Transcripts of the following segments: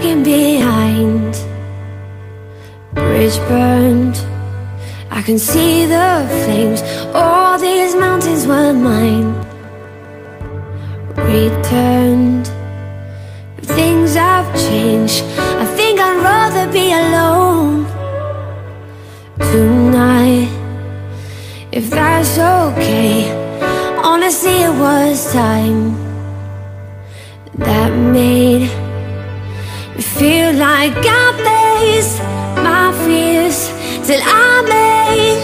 leaving behind. Bridge burned. I can see the flames. All these mountains were mine. Returned. Things have changed. I think I'd rather be alone Tonight. If that's okay Honestly it was time That made Feel like I faced my fears Till I made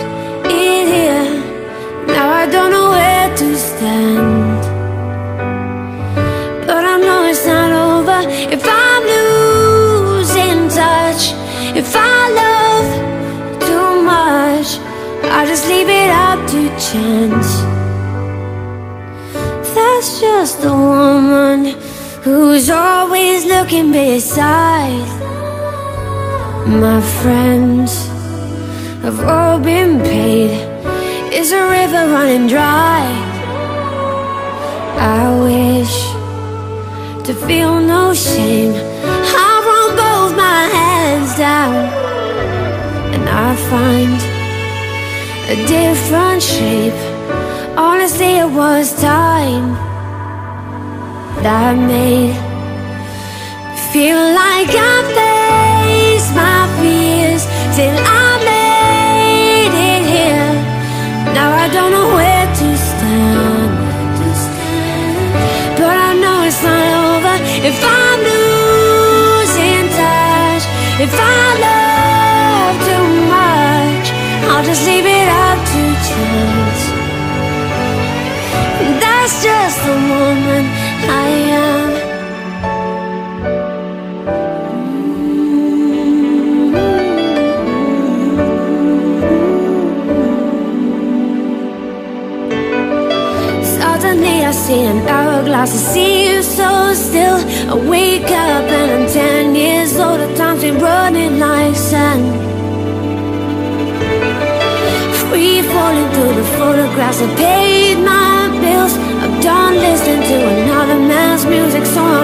it here. Now I don't know where to stand. But I know it's not over If I'm losing touch. If I love too much I'll just leave it up to chance. That's just a woman Who's always looking beside My friends. Have all been paid. Is a river running dry? I wish to feel no shame. I won't both my hands down. And I find a different shape. Honestly it was time That made. Feel like I faced my fears Till I made it here. Now I don't know where to stand But I know it's not over If I'm losing touch If I I see an hourglass I see you so still. I wake up and I'm ten years old. The time's been running like sand Free. Falling through the photographs. I paid my bills. I'm done listening to another man's music So